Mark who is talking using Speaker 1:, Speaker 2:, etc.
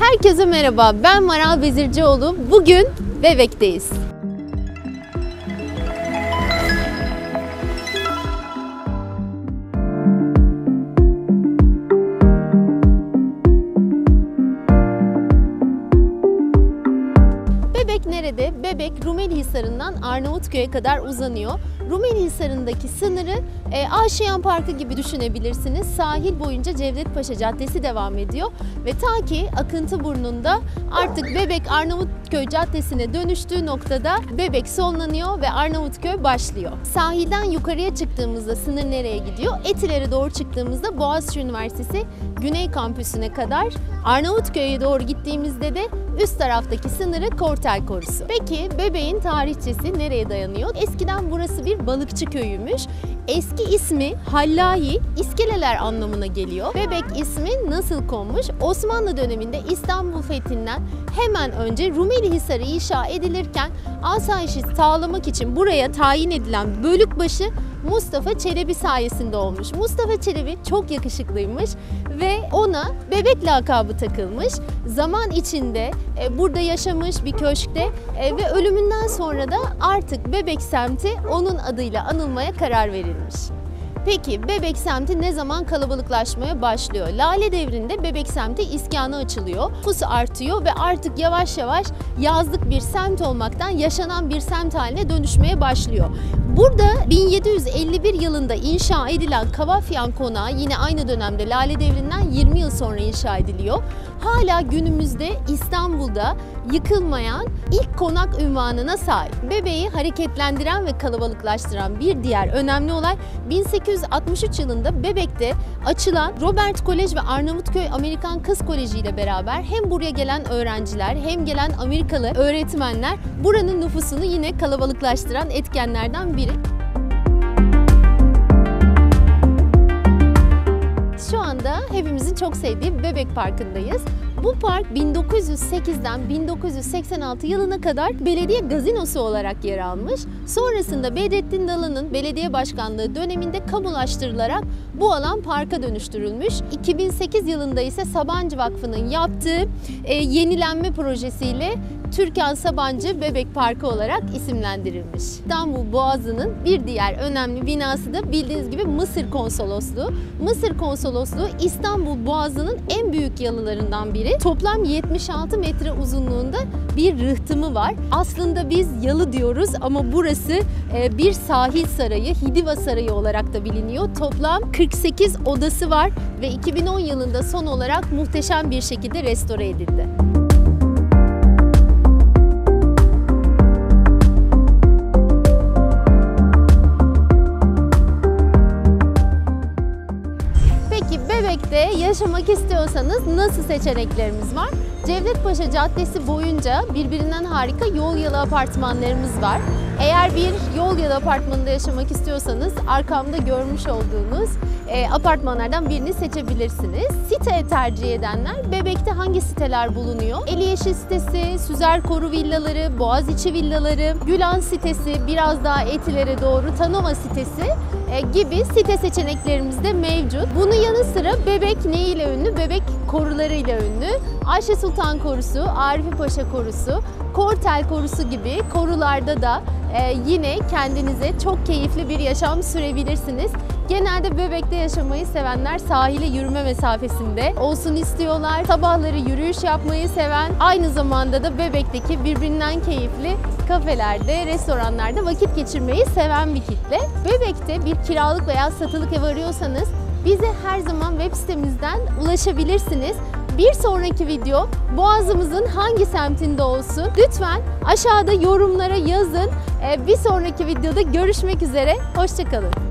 Speaker 1: Herkese merhaba, ben Maral Bezircioğlu. Bugün Bebek'teyiz. Bebek nerede? Bebek Rumeli Hisarı'ndan Arnavutköy'e kadar uzanıyor. Rumeli Hisarı'ndaki sınırı e, Aşiyan Parkı gibi düşünebilirsiniz. Sahil boyunca Cevdet Paşa Caddesi devam ediyor ve ta ki Akıntı Burnu'nda artık Bebek Arnavutköy Caddesi'ne dönüştüğü noktada Bebek sonlanıyor ve Arnavutköy başlıyor. Sahilden yukarıya çıktığımızda sınır nereye gidiyor? Etiler'e doğru çıktığımızda Boğaziçi Üniversitesi Güney Kampüsü'ne kadar Arnavutköy'e doğru gittiğimizde de üst taraftaki sınırı Kortel Korusu. Peki Bebeğin tarihçesi nereye dayanıyor? Eskiden burası bir balıkçı köyüymüş. Eski ismi Hallayi, iskeleler anlamına geliyor. Bebek ismi nasıl konmuş? Osmanlı döneminde İstanbul fethinden hemen önce Rumeli Hisarı inşa edilirken asayişi sağlamak için buraya tayin edilen bölükbaşı Mustafa Çelebi sayesinde olmuş. Mustafa Çelebi çok yakışıklıymış ve ona bebek lakabı takılmış. Zaman içinde e, burada yaşamış bir köşkte e, ve ölümünden sonra da artık Bebek semti onun adıyla anılmaya karar verilmiş. Peki Bebek semti ne zaman kalabalıklaşmaya başlıyor? Lale devrinde Bebek semti iskana açılıyor. Nüfus artıyor ve artık yavaş yavaş yazlık bir semt olmaktan yaşanan bir semt haline dönüşmeye başlıyor. Burada 1751 yılında inşa edilen Kavafyan Konağı yine aynı dönemde Lale Devri'nden 20 yıl sonra inşa ediliyor. Hala günümüzde İstanbul'da yıkılmayan ilk konak ünvanına sahip. Bebeği hareketlendiren ve kalabalıklaştıran bir diğer önemli olay 1863 yılında Bebek'te açılan Robert Kolej ve Arnavutköy Amerikan Kız Koleji ile beraber hem buraya gelen öğrenciler hem gelen Amerikalı öğretmenler buranın nüfusunu yine kalabalıklaştıran etkenlerden biri. Çok sevdiği Bebek Parkı'ndayız. Bu park 1908'den 1986 yılına kadar belediye gazinosu olarak yer almış. Sonrasında Bedrettin Dalı'nın belediye başkanlığı döneminde kamulaştırılarak bu alan parka dönüştürülmüş. 2008 yılında ise Sabancı Vakfı'nın yaptığı e, yenilenme projesiyle Türkan Sabancı Bebek Parkı olarak isimlendirilmiş. İstanbul Boğazı'nın bir diğer önemli binası da bildiğiniz gibi Mısır Konsolosluğu. Mısır Konsolosluğu İstanbul Boğazı'nın en büyük yalılarından biri. Toplam 76 metre uzunluğunda bir rıhtımı var. Aslında biz yalı diyoruz ama burası e, bir sahil sarayı, Hidiva Sarayı olarak da biliniyor. Toplam 48 odası var ve 2010 yılında son olarak muhteşem bir şekilde restore edildi. Bebek'te yaşamak istiyorsanız nasıl seçeneklerimiz var? Cevdet Paşa Caddesi boyunca birbirinden harika yol yalı apartmanlarımız var. Eğer bir yol yalı apartmanında yaşamak istiyorsanız arkamda görmüş olduğunuz e, apartmanlardan birini seçebilirsiniz. Site tercih edenler Bebek'te hangi siteler bulunuyor? Eli Yeşil sitesi, Süzer Koru villaları, Boğaziçi villaları, Gülan sitesi, biraz daha Etiler'e doğru Tanova sitesi e, gibi site seçeneklerimiz de mevcut. Bunun yanı sıra Bebek ne ile ünlü? Bebek korularıyla ünlü. Ayşe Sultan Korusu, Arifi Paşa Korusu, Kortel Korusu gibi korularda da yine kendinize çok keyifli bir yaşam sürebilirsiniz. Genelde Bebek'te yaşamayı sevenler sahile yürüme mesafesinde olsun istiyorlar. Sabahları yürüyüş yapmayı seven, aynı zamanda da Bebek'teki birbirinden keyifli kafelerde, restoranlarda vakit geçirmeyi seven bir kitle. Bebek'te bir kiralık veya satılık ev arıyorsanız bize her zaman web sitemizden ulaşabilirsiniz. Bir sonraki video Boğazımızın hangi semtinde olsun? Lütfen aşağıda yorumlara yazın. Ee, Bir sonraki videoda görüşmek üzere. Hoşçakalın.